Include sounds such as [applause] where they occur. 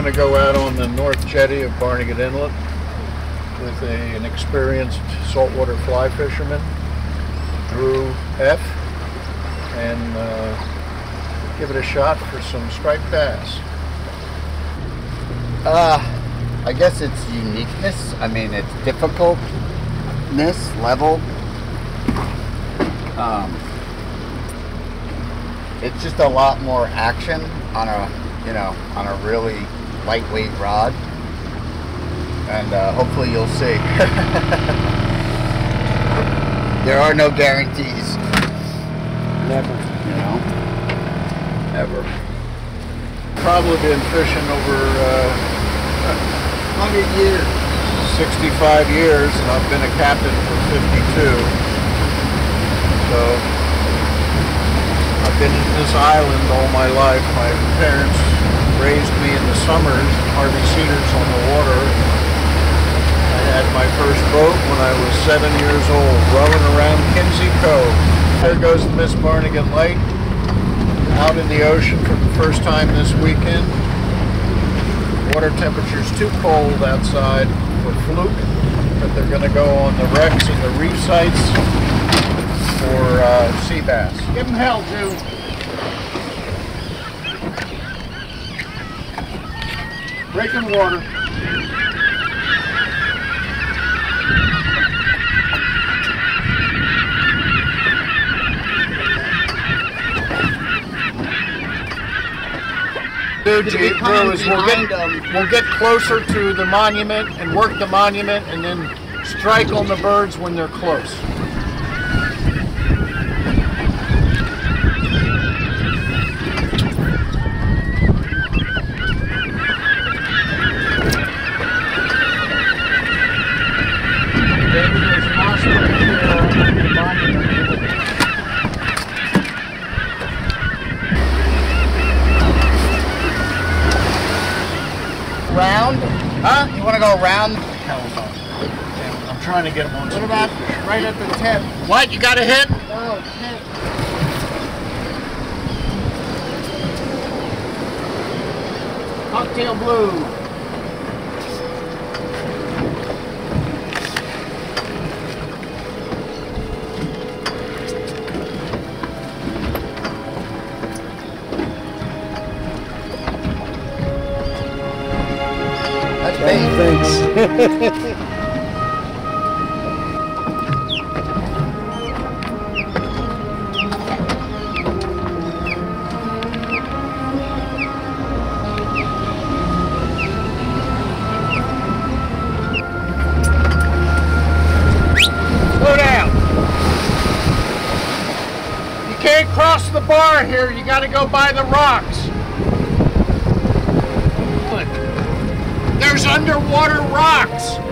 going to go out on the north jetty of Barnegat Inlet with a, an experienced saltwater fly fisherman, Drew F., and uh, give it a shot for some striped bass. Uh, I guess it's uniqueness. I mean, it's difficultness level. Um, it's just a lot more action on a, you know, on a really lightweight rod. And uh, hopefully you'll see. [laughs] there are no guarantees. Never. You know? Ever. Probably been fishing over uh, 100 years. 65 years, and I've been a captain for 52. So I've been in this island all my life. My parents raised me in the summers, Harvey Cedars on the water. I had my first boat when I was seven years old, rowing around Kinsey Cove. There goes the Miss Barnegat Light, out in the ocean for the first time this weekend. Water temperature's too cold outside for fluke, but they're going to go on the wrecks and the reef sites for uh, sea bass. Give them hell, Jew. Breaking water. Do, To be Jew, is we'll get, we'll get closer to the monument and work the monument and then strike on the birds when they're close. There's Oscar here on the monument. Round? Huh? You want to go around? Hell no. I'm trying to get him on What about right at the tip? What? You got a hit? Oh, tip. Cocktail blue. Can't cross the bar here. You got to go by the rocks. There's underwater rocks.